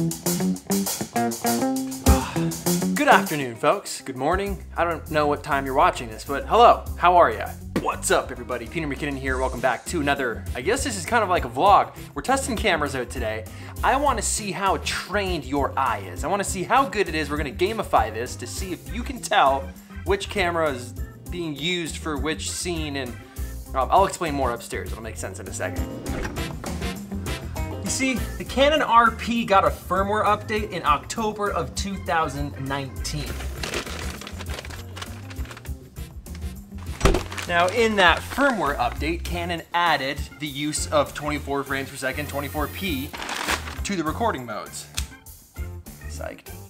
Good afternoon, folks. Good morning. I don't know what time you're watching this, but hello. How are ya? What's up, everybody? Peter McKinnon here. Welcome back to another, I guess this is kind of like a vlog. We're testing cameras out today. I want to see how trained your eye is. I want to see how good it is. We're going to gamify this to see if you can tell which camera is being used for which scene, and um, I'll explain more upstairs. It'll make sense in a second. See, the Canon RP got a firmware update in October of 2019. Now, in that firmware update, Canon added the use of 24 frames per second, 24p, to the recording modes. Psyched.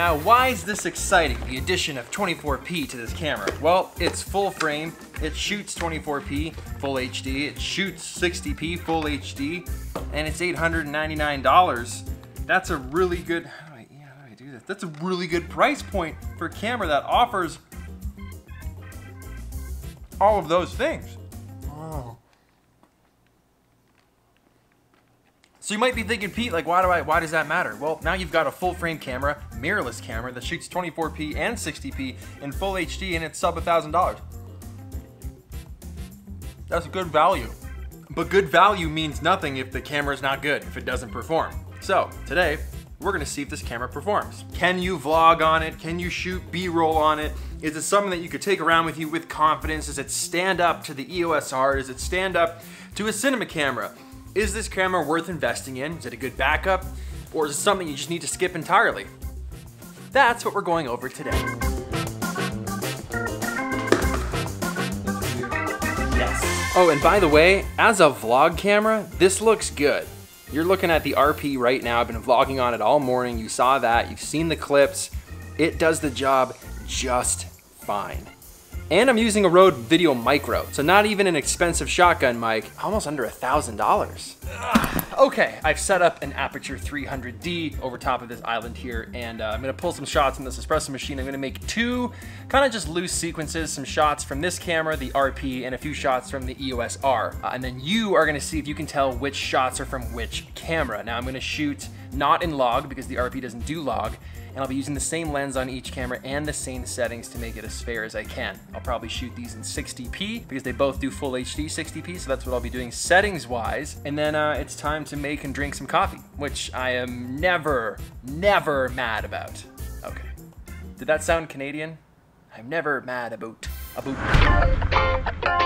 Now, why is this exciting, the addition of 24p to this camera? Well, it's full frame, it shoots 24p, full HD, it shoots 60p, full HD, and it's $899. That's a really good, how do I, yeah, how do I do this? That's a really good price point for a camera that offers all of those things. So you might be thinking, Pete, like, why do I, why does that matter? Well, now you've got a full frame camera, mirrorless camera that shoots 24p and 60p in full HD, and it's sub a thousand dollars. That's a good value. But good value means nothing if the camera's not good, if it doesn't perform. So today, we're gonna see if this camera performs. Can you vlog on it? Can you shoot B-roll on it? Is it something that you could take around with you with confidence? Does it stand up to the EOS R? Does it stand up to a cinema camera? Is this camera worth investing in? Is it a good backup? Or is it something you just need to skip entirely? That's what we're going over today. Yes. Oh, and by the way, as a vlog camera, this looks good. You're looking at the RP right now. I've been vlogging on it all morning. You saw that. You've seen the clips. It does the job just fine. And I'm using a Rode Video Micro, so not even an expensive shotgun mic, almost under a thousand dollars. Okay, I've set up an Aputure 300D over top of this island here, and uh, I'm gonna pull some shots in this espresso machine. I'm gonna make two kind of just loose sequences, some shots from this camera, the RP, and a few shots from the EOS R. Uh, and then you are gonna see if you can tell which shots are from which camera. Now I'm gonna shoot not in log because the RP doesn't do log, and I'll be using the same lens on each camera and the same settings to make it as fair as I can. I'll probably shoot these in 60p because they both do full HD 60p, so that's what I'll be doing settings wise. And then uh, it's time to make and drink some coffee, which I am never, never mad about. Okay. Did that sound Canadian? I'm never mad about, about.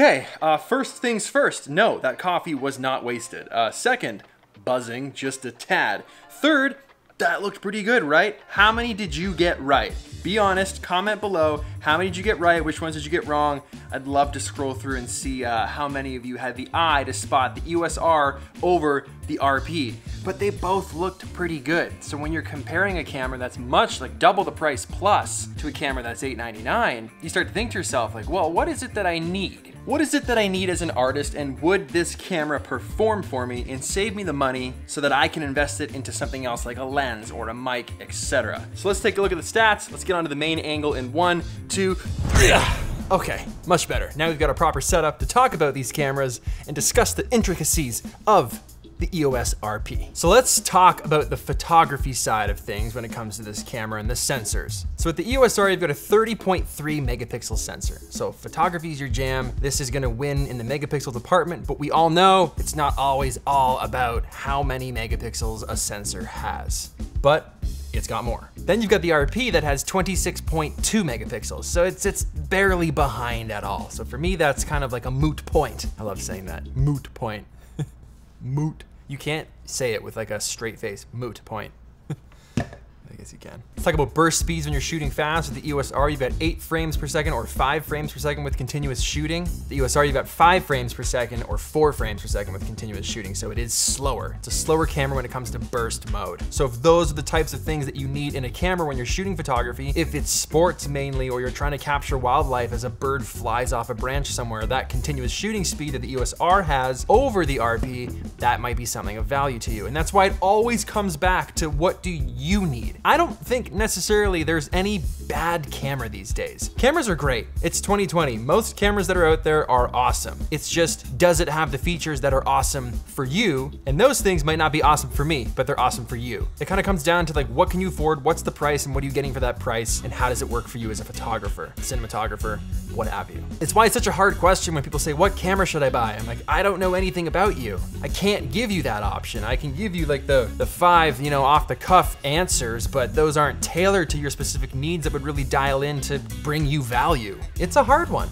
Okay. Uh, first things first, no, that coffee was not wasted. Uh, second, buzzing just a tad. Third, that looked pretty good, right? How many did you get right? Be honest, comment below. How many did you get right? Which ones did you get wrong? I'd love to scroll through and see uh, how many of you had the eye to spot the EOS R over the RP. But they both looked pretty good. So when you're comparing a camera that's much like double the price plus to a camera that's 899, you start to think to yourself like, well, what is it that I need? What is it that I need as an artist and would this camera perform for me and save me the money so that I can invest it into something else like a lens or a mic, etc. So let's take a look at the stats. Let's get onto the main angle in one, two, three. Okay, much better. Now we've got a proper setup to talk about these cameras and discuss the intricacies of the EOS RP. So let's talk about the photography side of things when it comes to this camera and the sensors. So with the EOS R, you've got a 30.3 megapixel sensor. So photography is your jam. This is gonna win in the megapixel department, but we all know it's not always all about how many megapixels a sensor has. But it's got more. Then you've got the RP that has 26.2 megapixels, so it's it's barely behind at all. So for me, that's kind of like a moot point. I love saying that, moot point. moot. You can't say it with like a straight face, moot point. Guess you can. Let's talk about burst speeds when you're shooting fast. With the EOS R, you've got eight frames per second or five frames per second with continuous shooting. The EOS R, you've got five frames per second or four frames per second with continuous shooting. So it is slower. It's a slower camera when it comes to burst mode. So if those are the types of things that you need in a camera when you're shooting photography, if it's sports mainly, or you're trying to capture wildlife as a bird flies off a branch somewhere, that continuous shooting speed that the EOS R has over the RP, that might be something of value to you. And that's why it always comes back to what do you need? I don't think necessarily there's any bad camera these days. Cameras are great. It's 2020. Most cameras that are out there are awesome. It's just, does it have the features that are awesome for you? And those things might not be awesome for me, but they're awesome for you. It kind of comes down to like, what can you afford? What's the price? And what are you getting for that price? And how does it work for you as a photographer, cinematographer, what have you? It's why it's such a hard question when people say, what camera should I buy? I'm like, I don't know anything about you. I can't give you that option. I can give you like the, the five, you know, off the cuff answers, but those aren't tailored to your specific needs that would really dial in to bring you value. It's a hard one.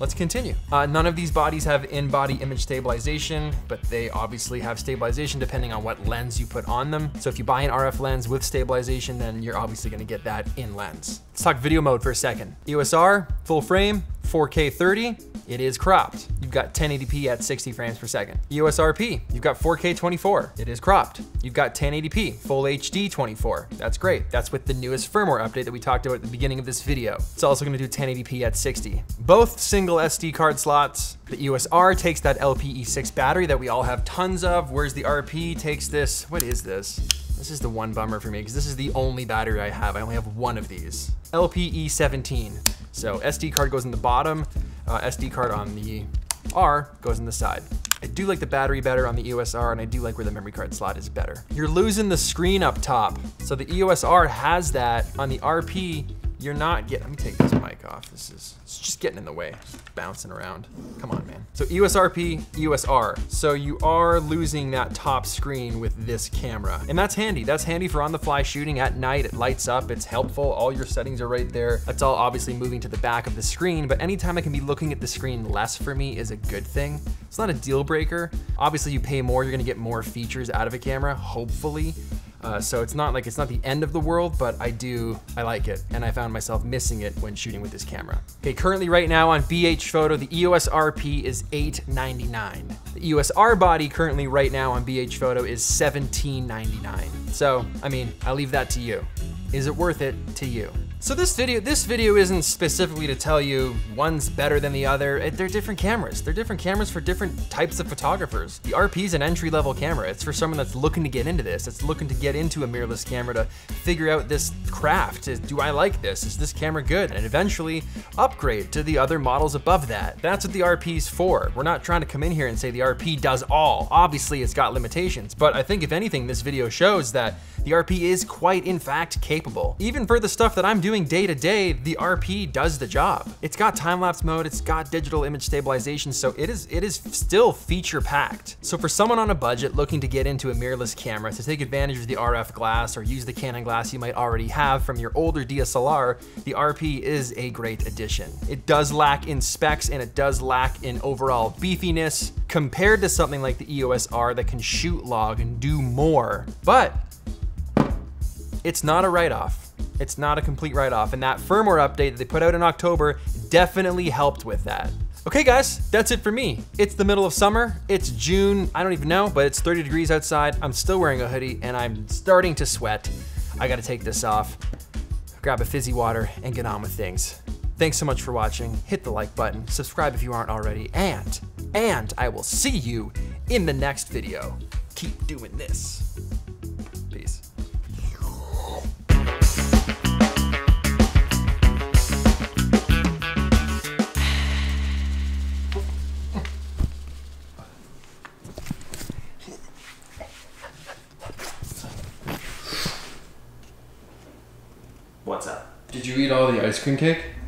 Let's continue. Uh, none of these bodies have in-body image stabilization, but they obviously have stabilization depending on what lens you put on them. So if you buy an RF lens with stabilization, then you're obviously gonna get that in lens. Let's talk video mode for a second. EOS R, full frame, 4K 30, it is cropped. You've got 1080p at 60 frames per second. EOS RP, you've got 4K 24, it is cropped. You've got 1080p, full HD 24, that's great. That's with the newest firmware update that we talked about at the beginning of this video. It's also gonna do 1080p at 60. Both single SD card slots. The EOS R takes that LPE6 battery that we all have tons of, whereas the RP takes this, what is this? This is the one bummer for me because this is the only battery I have. I only have one of these. LPE17. So SD card goes in the bottom, uh, SD card on the R goes in the side. I do like the battery better on the EOS R and I do like where the memory card slot is better. You're losing the screen up top. So the EOS R has that on the RP you're not getting, let me take this mic off. This is, it's just getting in the way, bouncing around. Come on, man. So EOS RP, EOS R. So you are losing that top screen with this camera. And that's handy. That's handy for on the fly shooting at night. It lights up, it's helpful. All your settings are right there. That's all obviously moving to the back of the screen, but anytime I can be looking at the screen less for me is a good thing. It's not a deal breaker. Obviously you pay more, you're gonna get more features out of a camera, hopefully. Uh, so it's not like it's not the end of the world, but I do, I like it. And I found myself missing it when shooting with this camera. Okay, currently right now on BH Photo, the EOS RP is $8.99. The EOS R body currently right now on BH Photo is $17.99. So, I mean, I leave that to you. Is it worth it to you? So this video, this video isn't specifically to tell you one's better than the other. They're different cameras. They're different cameras for different types of photographers. The RP is an entry-level camera. It's for someone that's looking to get into this. It's looking to get into a mirrorless camera to figure out this craft. Do I like this? Is this camera good? And eventually upgrade to the other models above that. That's what the RP is for. We're not trying to come in here and say the RP does all. Obviously, it's got limitations, but I think if anything, this video shows that the RP is quite in fact capable. Even for the stuff that I'm doing day to day, the RP does the job. It's got time-lapse mode, it's got digital image stabilization, so it is, it is still feature packed. So for someone on a budget looking to get into a mirrorless camera to take advantage of the RF glass or use the Canon glass you might already have from your older DSLR, the RP is a great addition. It does lack in specs and it does lack in overall beefiness compared to something like the EOS R that can shoot log and do more. But it's not a write-off. It's not a complete write-off, and that firmware update that they put out in October definitely helped with that. Okay guys, that's it for me. It's the middle of summer, it's June, I don't even know, but it's 30 degrees outside. I'm still wearing a hoodie and I'm starting to sweat. I gotta take this off, grab a fizzy water and get on with things. Thanks so much for watching. Hit the like button, subscribe if you aren't already, and, and I will see you in the next video. Keep doing this. Ice cream cake?